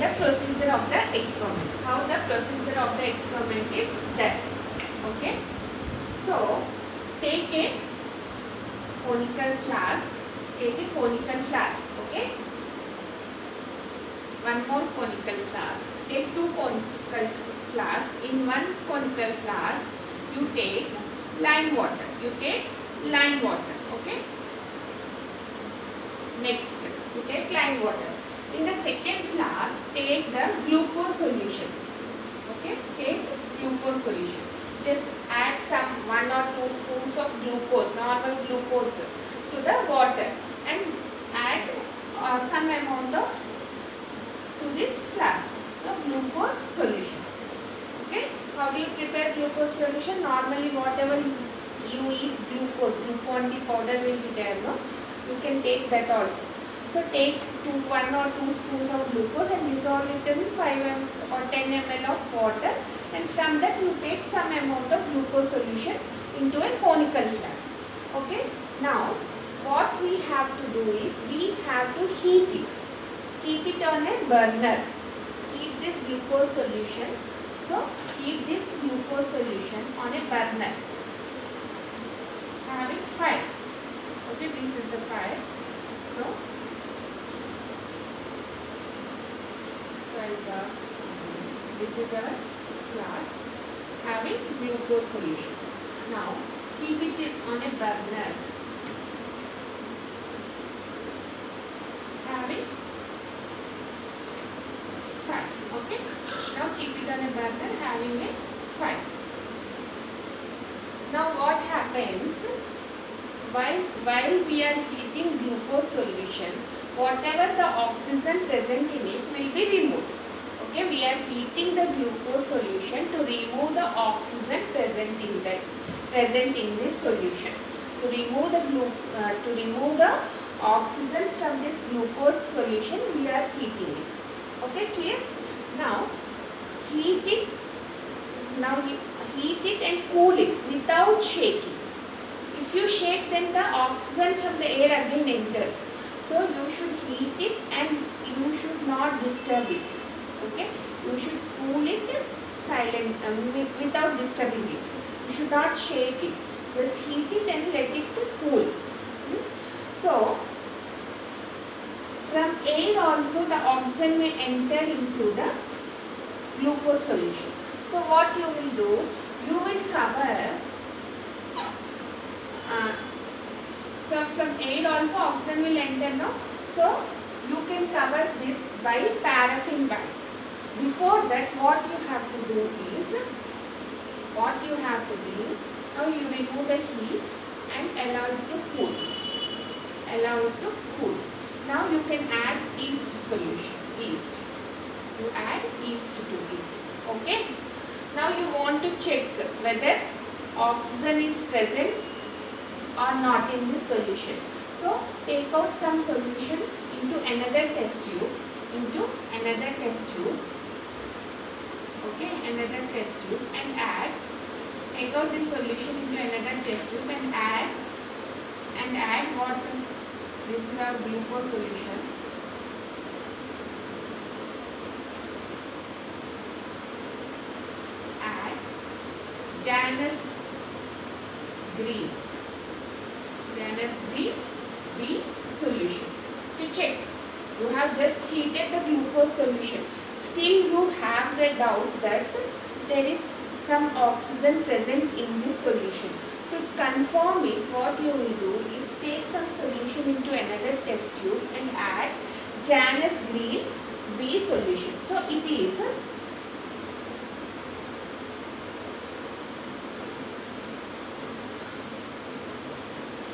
the procedure of the experiment. How the procedure of the experiment is done. Okay. So take a conical flask. Take a conical flask. Okay. One more conical flask. Take two conical flasks. In one conical flask, you take lime water. You take lime water. Okay. Next, you take lime water. In the second flask, take the glucose solution. Okay, take glucose solution. Just add some one or two spoons of glucose, normal glucose, to the water and add uh, some amount of to this flask. So glucose solution. Okay, how do you prepare glucose solution? Normally, whatever you, eat, glucose, Glucon-D powder will be there, no? You can take that also. So take two, one or two spoons of glucose and dissolve it in 5 m or 10 ml of water and from that you take some amount of glucose solution into a conical flask. Okay. Now what we have to do is we have to heat it. Keep it on a burner. Keep this glucose solution. So keep this glucose solution on a burner. Having fire. Okay, this is the fire. So This is our glass having glucose solution. Now keep it on a burner. Having fire. Okay. Now keep it on a burner having a fire. Now what happens while while we are heating glucose solution, whatever the oxygen present in it will be removed. Are heating the glucose solution to remove the oxygen present in that present in this solution. To remove the glu uh, to remove the oxygen from this glucose solution, we are heating it. Okay, clear? Now heat it. Now heat it and cool it without shaking. If you shake, then the oxygen from the air again enters. So you should heat it and you should not disturb it. Okay? You should cool it silent um, without disturbing it. You should not shake it. Just heat it and let it to cool. Hmm? So from air also the oxygen may enter into the glucose solution. So what you will do? You will cover uh, so from air also oxygen will enter now So you can cover this by paraffin wax. Before that what you have to do is what you have to do now you remove the heat and allow it to cool. Allow it to cool. Now you can add yeast solution. Yeast. You add yeast to it. Okay. Now you want to check whether oxygen is present or not in this solution. So take out some solution into another test tube, into another test tube, okay, another test tube and add, take out this solution into another test tube and add, and add what, this is our glucose solution. Add Janus green. Janus green B solution. To check, you have just heated the glucose solution. Still the doubt that there is some oxygen present in this solution. To confirm it, what you will do is take some solution into another test tube and add Janus green B solution. So it is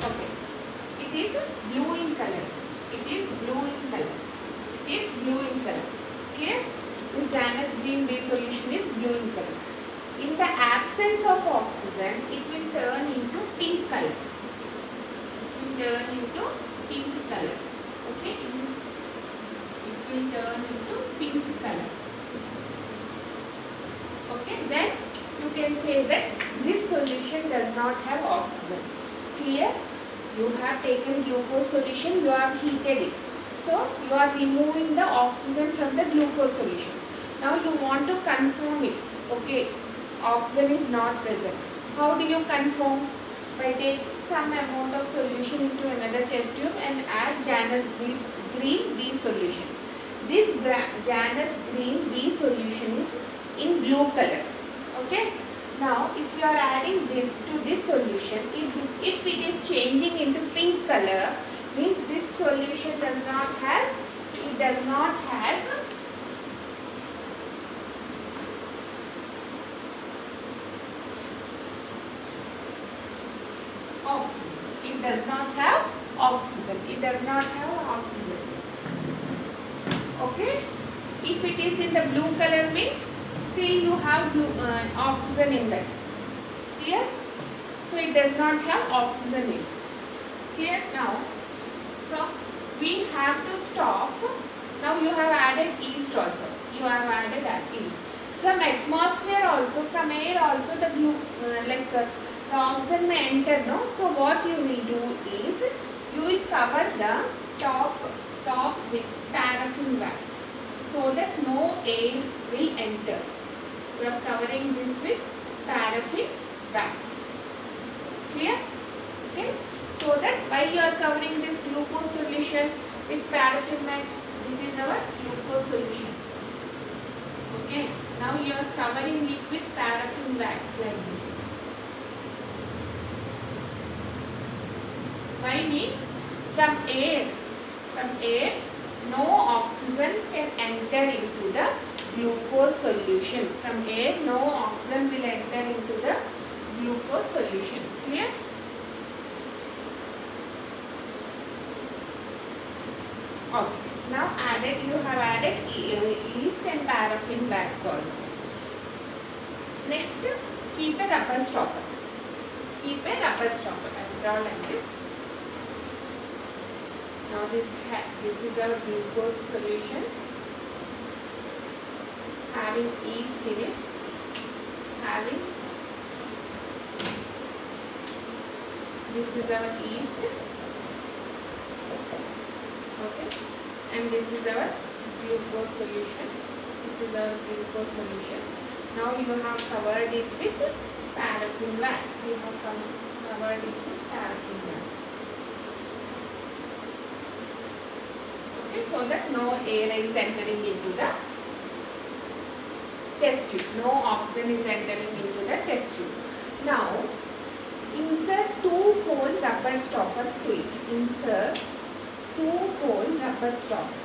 Okay. It is blue in color. It is blue in color. It is blue in color. Clear? This Janus green base solution is blue in color. In the absence of oxygen, it will turn into pink color. It will turn into pink color. Okay? It will, it will turn into pink color. Okay? Then you can say that this solution does not have oxygen. Clear? You have taken glucose solution, you have heated it. So you are removing the oxygen from the glucose solution. Now you want to confirm it. Okay, oxygen is not present. How do you confirm? By taking some amount of solution into another test tube and add Janus green, green B solution. This Janus green B solution is in blue color. Okay. Now if you are adding this to this solution, if, if it is changing into pink color, means this solution does not has, it does not has oxygen. It does not have oxygen. It does not have oxygen. Okay. If it is in the blue color means still you have uh, oxygen in that. Clear? So it does not have oxygen in. Clear? Now, so we have to stop. Now you have added yeast also. You have added that yeast. From atmosphere also, from air also the blue, uh, like uh, the oxygen may enter no so what you will do is you will cover the top top with paraffin wax so that no air will enter we are covering this with paraffin wax. Clear? Okay. So that while you are covering this glucose solution with paraffin wax? This is our glucose solution. Okay. Now you are covering it with paraffin wax like this. Why means from air, from air no oxygen can enter into the glucose solution. From air no oxygen will enter into the glucose solution. Clear? Okay. Now added, you have added uh, yeast and paraffin wax also. Next, keep a rubber stopper. Keep a rubber stopper. I will draw like this. Now this this is our glucose solution having yeast in it, having this is our yeast, okay, and this is our glucose solution. This is our glucose solution. Now you have covered it with paraffin wax. You have covered it with paraffin wax. Okay, so that no air is entering into the test tube. No oxygen is entering into the test tube. Now, insert two hole rubber stopper to it. Insert two hole rubber stopper.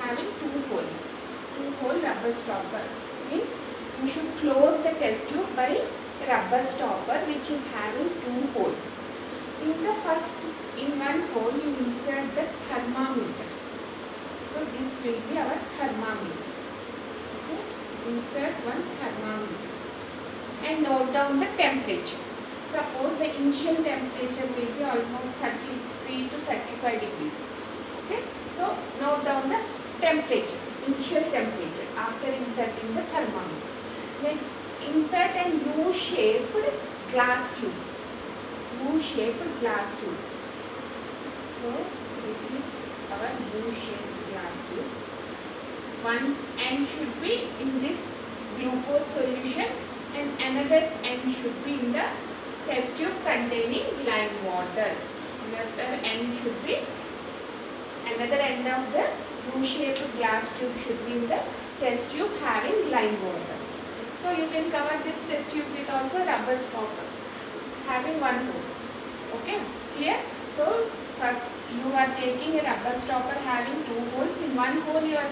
Having two holes. Two hole rubber stopper means you should close the test tube by rubber stopper which is having two holes. In the first, in one hole you insert the thermometer. So this will be our thermometer. Insert one thermometer and note down the temperature. Suppose the initial temperature will be almost 33 to 35 degrees. Okay. So note down the temperature, initial temperature after inserting the thermometer. Next, insert a U-shaped glass tube. U-shaped glass tube. So this is our U-shaped one end should be in this glucose solution and another end should be in the test tube containing lime water. Another end should be, another end of the U-shaped glass tube should be in the test tube having lime water. So you can cover this test tube with also rubber stopper having one hole. Okay, clear? So first you are taking a rubber stopper having two holes. In one hole you are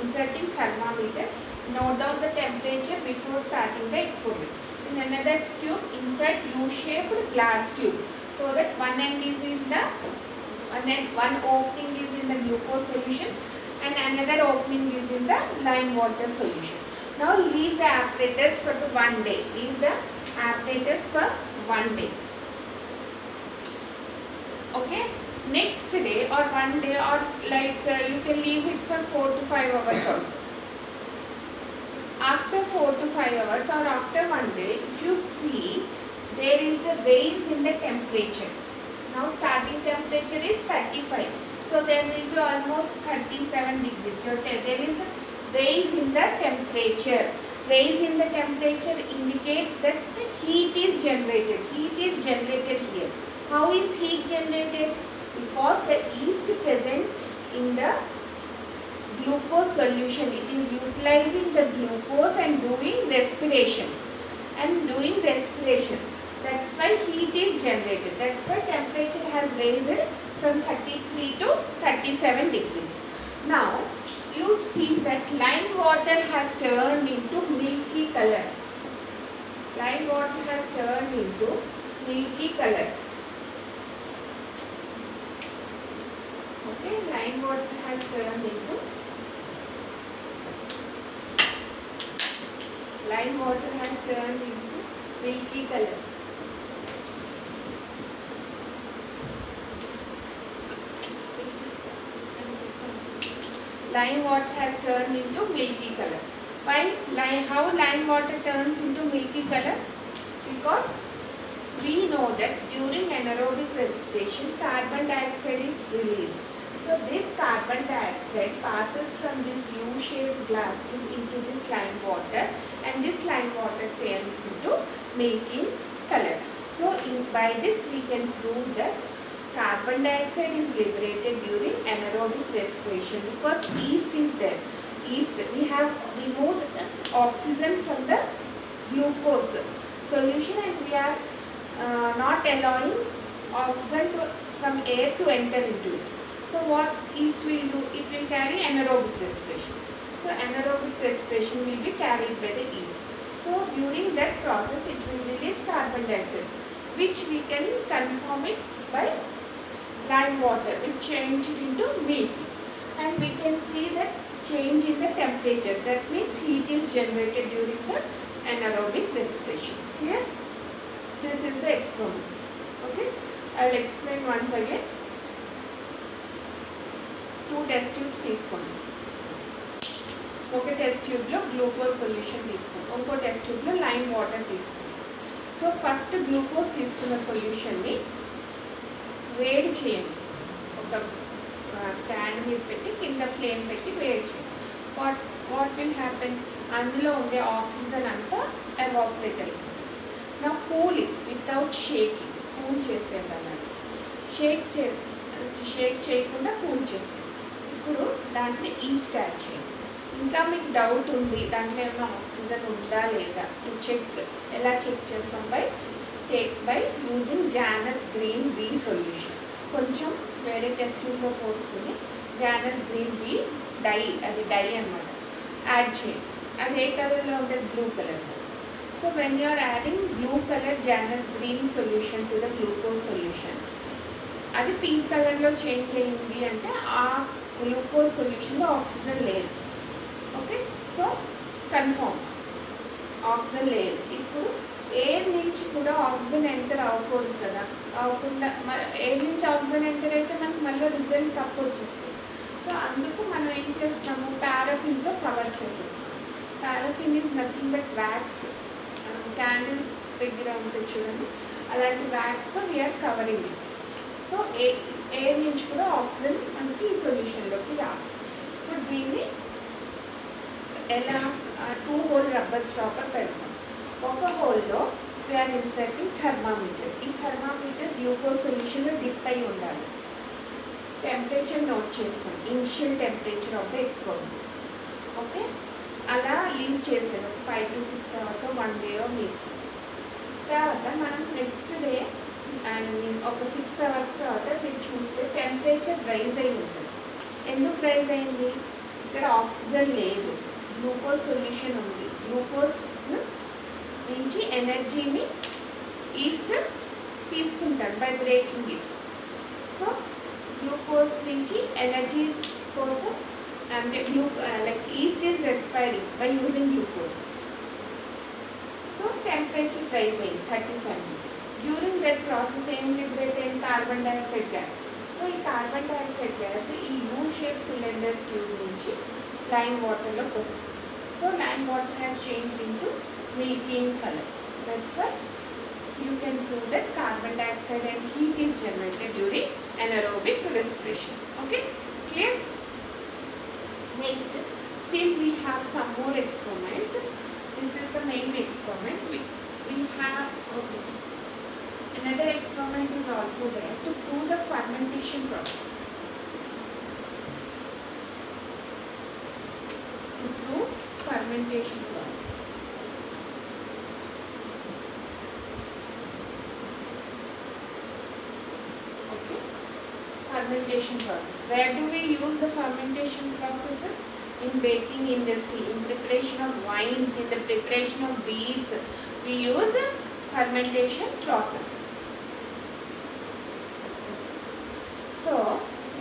inserting thermometer. Note down the temperature before starting the experiment. In another tube, insert U-shaped glass tube. So that one end is in the, one, end, one opening is in the glucose solution and another opening is in the lime water solution. Now leave the apparatus for the one day. Leave the apparatus for one day. Okay day or one day or like uh, you can leave it for 4 to 5 hours also. After 4 to 5 hours or after one day, if you see there is the raise in the temperature. Now starting temperature is 35. So there will be almost 37 degrees. So there there is a raise in the temperature. Raise in the temperature indicates that the heat is generated. Heat is generated here. How is heat generated? Because the yeast present in the glucose solution. It is utilizing the glucose and doing respiration. And doing respiration. That's why heat is generated. That's why temperature has raised from 33 to 37 degrees. Now, you see that lime water has turned into milky color. Lime water has turned into milky color. Okay, lime water has turned into lime water has turned into milky color. Lime water has turned into milky color. Why lime, how lime water turns into milky color? Because we know that during anaerobic respiration carbon dioxide is released. So this carbon dioxide passes from this U-shaped glass tube into this lime water and this lime water turns into making color. So in, by this we can prove that carbon dioxide is liberated during anaerobic respiration because yeast is there. Yeast, we have removed the oxygen from the glucose solution and we are uh, not allowing oxygen to, from air to enter into it. So what yeast will do? It will carry anaerobic respiration. So anaerobic respiration will be carried by the yeast. So during that process it will release carbon dioxide which we can confirm it by lime water. It changed into milk. And we can see that change in the temperature. That means heat is generated during the anaerobic respiration. Here, this is the experiment. Okay? I will explain once again two test tubes తీసుకోండి. ఒక test ట్యూబ్లో glucose solution తీసుకోండి. ఇంకో test ట్యూబ్లో lime water తీసుకోండి. So first glucose తీసుకున్న సొల్యూషన్ని వేడి చేయండి. ఒక స్టాండ్ మీద పెట్టి కింద ఫ్లేమ్ పెట్టి వేడి చేయండి. What what will happen? అందులో ఉండే ఆక్సిజన్ అంతా ఎవాపరేట్ అయింది నా కూలింగ్ వితౌట్ షేకింగ్ కూల్ చేసేదాన్ని షేక్ చేసి షేక్ చేయకుండా కూల్ చేసేది ఇప్పుడు దాంట్లో ఈస్ట్ యాడ్ చేయండి. ఇంకా మీకు డౌట్ ఉంది దాంట్లో ఏమైనా ఆక్సిజన్ ఉందా లేదా? టు చెక్ ఎలా చెక్ చేస్తాం? By take by using Janus green B solution కొంచెం వేరే టెస్ట్ పోసుకుని జానస్ గ్రీన్ బీ డై అది డై అన్నమాట. యాడ్ చేయండి. అది ఏ కలర్లో ఉంటుంది? Blue colour so when you are adding blue colour Janus green solution to the glucose solution అది పింక్ కలర్లో చేంజ్ అయ్యింది అంటే ఆ గ్లూకోజ్ సొల్యూషన్లో ఆక్సిజన్ లేదు. ఓకే సో కన్ఫర్మ్ ఆక్సిజన్ లేదు. ఇప్పుడు ఎయిర్ నుంచి కూడా ఆక్సిజన్ ఎంటర్ అవ్వకూడదు కదా? అవ్వకుండా ఎయిర్ నుంచి ఆక్సిజన్ ఎంటర్ అయితే మనకు మళ్ళీ రిజల్ట్ తక్కువ వచ్చేస్తుంది. సో అందుకు మనం ఏం చేస్తాము? పారాఫిన్తో కవర్ చేసేస్తాం paraffin is nothing but wax candles దగ్గర ఉంటుంది చూడండి. అలాంటి వ్యాక్స్తో we are covering it so A air నుంచి కూడా ఆక్సిజన్ మనకి ఈ సొల్యూషన్లోకి రాదు. ఇప్పుడు దీన్ని ఎలా టూ హోల్ రబ్బర్ స్టాపర్ పెడతాం. ఒక హోల్లో వీఆర్ ఇన్సర్టింగ్ థర్మామీటర్ ఈ థర్మామీటర్ గ్లూకోజ్ సొల్యూషన్లో డిప్ అయి ఉండాలి. టెంపరేచర్ నోట్ చేసుకోండి. Initial temperature of the export okay? అలా లీవ్ చేశాను five to six hours one day off ఇష్టం తర్వాత మనం నెక్స్ట్ డే అండ్ ఒక సిక్స్ అవర్స్ తర్వాత మీరు చూస్తే టెంపరేచర్ రైజ్ అయి ఉంటుంది. ఎందుకు రైజ్ అయింది? ఇక్కడ ఆక్సిజన్ లేదు. గ్లూకోజ్ సొల్యూషన్ ఉంది. గ్లూకోజ్ నుంచి ఎనర్జీని ఈస్ట్ తీసుకుంటాడు by breaking it so glucose నుంచి ఎనర్జీ కోసం అంటే glue like yeast is respiring by using glucose so temperature rise అయింది thirty seven during that process ఏం లిబరేట్ అయింది కార్బన్ డైఆక్సైడ్ గ్యాస్ సో ఈ కార్బన్ డైఆక్సైడ్ గ్యాస్ ఈ U shape cylinder tube నుంచి lime వాటర్లోకి వస్తుంది so lime water has changed into Milky in colour that's why you can prove that carbon dioxide and heat is generated during anaerobic respiration. Okay, clear? Next, still we have some more experiments. This is the main experiment. We, we have okay. another experiment is also there to prove the fermentation process. To prove fermentation process. Okay. Fermentation process. Where do we use the fermentation processes? In baking industry, in preparation of wines, in the preparation of beers, we use fermentation processes. So,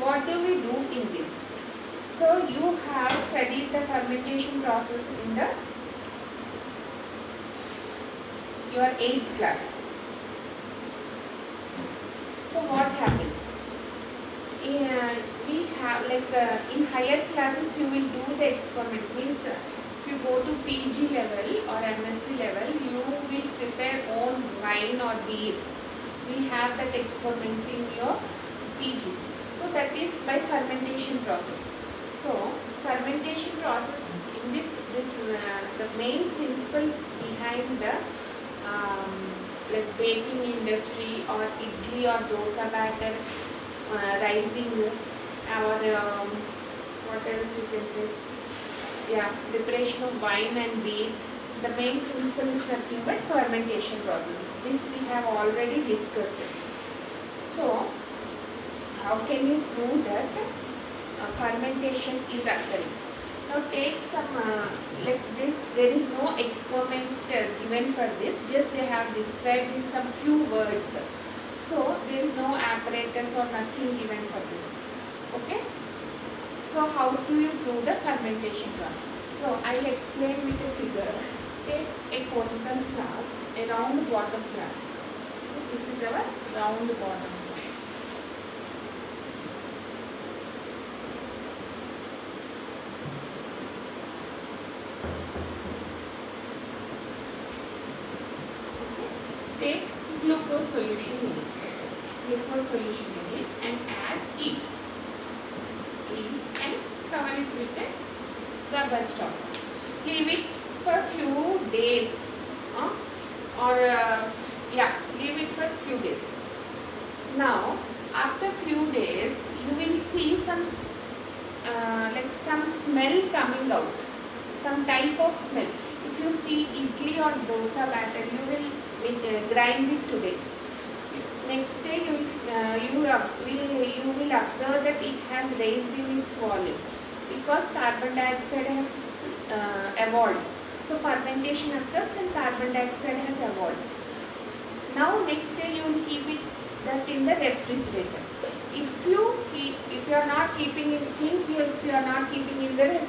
what do we do in this? So, you have studied process in the your 8th class. So, what happens? In, we have like uh, in higher classes you will do the experiment means uh, if you go to PG level or MSc level you will prepare own wine or beer. We have that experiments in your PGs. So that is by fermentation process. So fermentation process in this this uh, the main principle behind the um, like baking industry or idli or dosa batter uh, rising or um, what else you can say? Yeah preparation of wine and beer. The main principle is nothing but fermentation process. This we have already discussed. So how can you prove that uh, fermentation is occurring now take some uh, like this there is no experiment uh, given for this just they have described in some few words. So there is no apparatus or nothing given for this. Okay? So how do you prove the fermentation process? So i'll explain with a figure. Takes a conical flask a round bottom flask. This is our round bottom flask take glucose solution in it. Glucose solution in it and add yeast. Yeast and cover it with a rubber stop. Leave it for few days. Uh, or uh, yeah, leave it for few days. Now, after few days, you will see some uh, like some smell coming out, some type of smell. If you see idli or dosa batter, you will uh, grind it today. Next day you will, uh, you, will, you will observe that it has raised in its volume because carbon dioxide has uh, evolved. So fermentation occurs and carbon dioxide has evolved. Now next day you will keep it that in the refrigerator. If you keep, if you are not keeping it, think if you are not keeping in the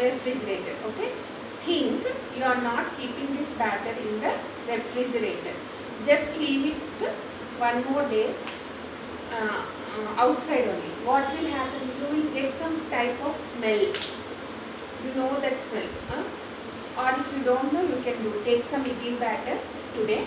refrigerator, okay? Think you are not keeping this batter in the refrigerator. Just leave it one more day uh, uh, outside only. What will happen? You will get some type of smell. You know that smell. Huh? Or if you don't know, you can do take some idli batter today.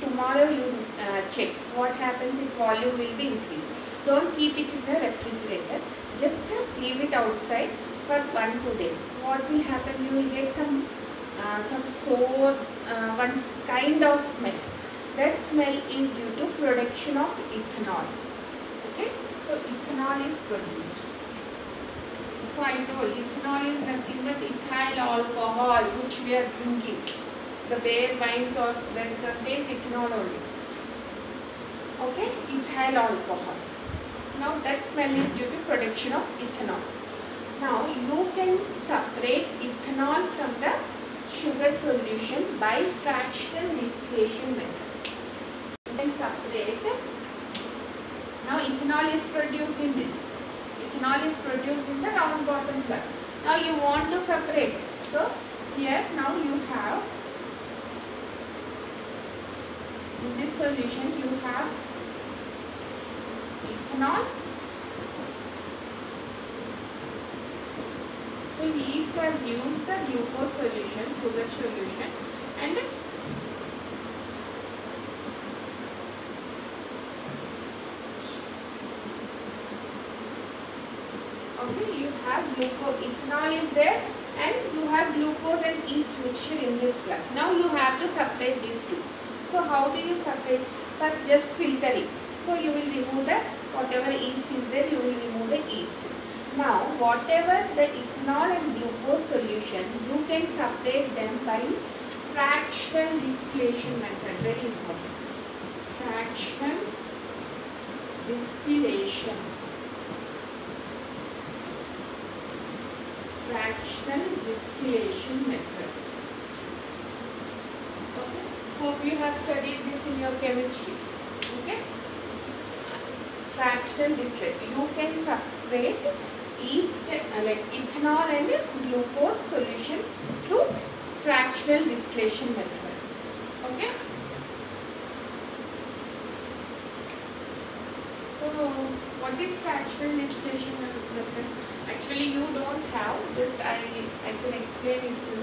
Tomorrow you uh, check what happens if volume will be increased. Don't keep it in the refrigerator. Just leave it outside for one two days. What will happen? You will get some uh, some sour uh, one kind of smell. That smell is due to production of ethanol. Okay, so ethanol is produced. So I told ethanol is nothing but ethyl alcohol which we are drinking. The beer wines or that contains ethanol only. Okay, ethyl alcohol. Now that smell is due to production of ethanol. Now you can separate ethanol from the sugar solution by fractional distillation method. You can separate. Now ethanol is produced in this. Ethanol is produced in the round bottom flask. Now you want to separate. So here now you have in this solution you have ethanol. East yeast has used the glucose solution, sugar solution and it okay you have glucose ethanol is there and you have glucose and yeast mixture in this glass. Now you have to separate these two. So how do you separate? First just filtering so you will remove the whatever yeast is there you will remove the yeast. Now whatever the ethanol and glucose solution, you can separate them by fractional distillation method. Very important. Fraction distillation. Fractional distillation method. Okay. Hope you have studied this in your chemistry. Okay. Fractional distillation. You can separate yeast uh, like ethanol and glucose solution through fractional distillation method. Okay. So, what is fractional distillation method? Actually, you don't have. Just I I can explain to you.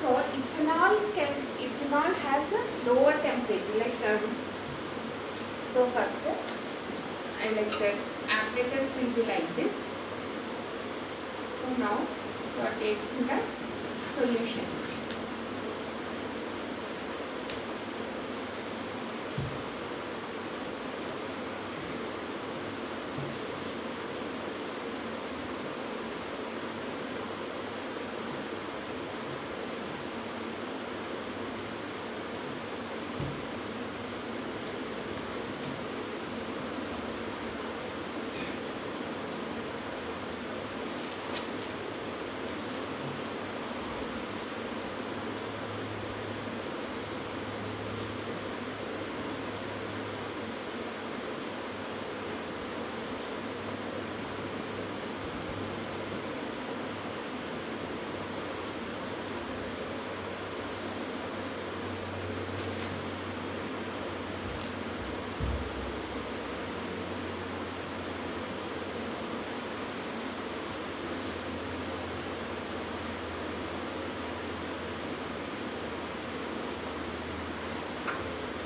So, ethanol can ethanol has a lower temperature. Like um, so first, I like the apparatus will be like this. Now taking the solution.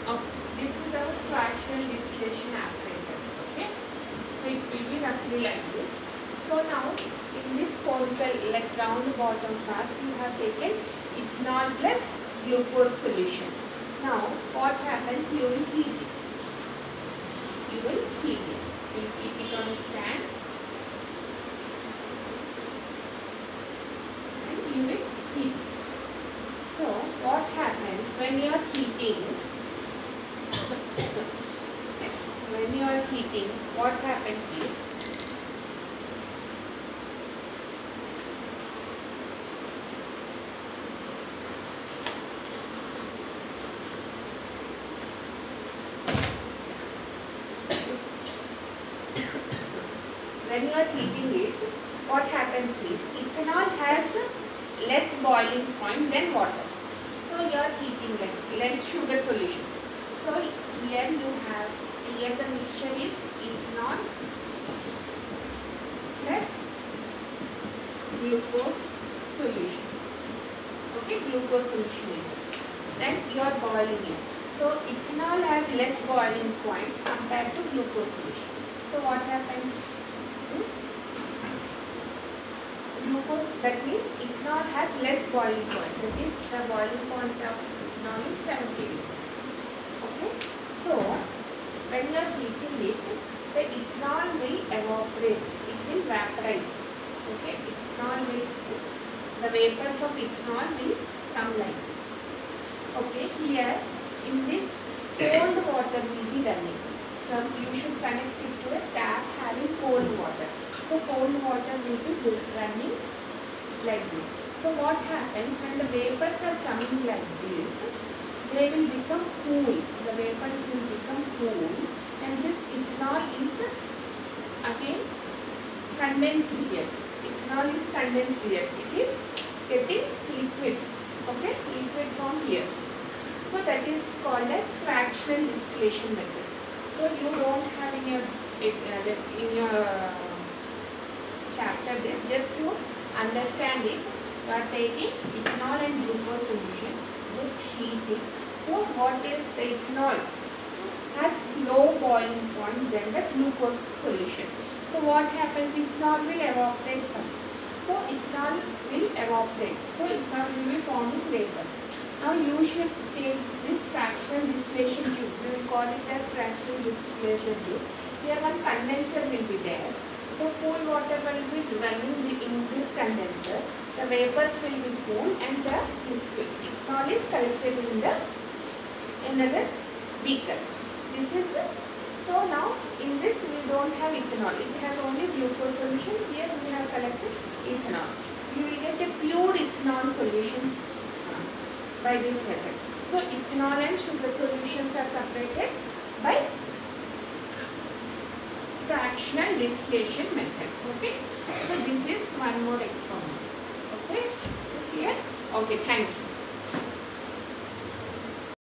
Oh, this is our fractional distillation apparatus. Okay, so it will be roughly like this. So now in this conical like round bottom flask you have taken ethanol plus glucose solution. Now happens? You will heat it. You will heat it. You will keep it on a stand. And you will heat it. So what happens when you are heating? when you are heating, what happens is when you are heating it, what happens is ethanol has less boiling point than water. So you are heating like less sugar solution. So here you have here the mixture is ethanol plus glucose solution. Okay, glucose solution is. Then you are boiling it. So ethanol has less boiling point compared to glucose solution. So what happens? Hmm? That means ethanol has less boiling point. That is the boiling point of ethanol is 70 degrees. Okay. So when you are heating it, the ethanol will evaporate. It will vaporize. Okay. Ethanol will the vapors of ethanol will come like this. Okay. Here in this cold water will be running. So you should connect it to a tap having cold water. So cold water will be running like this. So what happens when the vapors are coming like this? They will become cool. The vapors will become cool, and this ethanol is again condensed here. Ethanol is condensed here. It is getting liquid. Okay, liquid from here. So that is called as fractional distillation method. So you don't have in your in your chapter this just to understand it. You are taking ethanol and glucose solution. Just heat it. So what is the ethanol? Has low boiling point than the glucose solution. So what happens? Ethanol will evaporate first. So ethanol will evaporate. So ethanol will be forming vapors. Now you should take this fractional distillation tube. We will call it as fractional distillation tube. Here one condenser will be there. So cool water will be running in this condenser. The vapors will be cooled and the liquid ethanol is collected in the another beaker. This is so now in this we don't have ethanol. It has only glucose solution. Here we have collected ethanol. You will get a pure ethanol solution by this method. So ethanol and sugar solutions are separated by fractional distillation method. Okay. So this is one more experiment. Okay. Here. Okay. Thank you.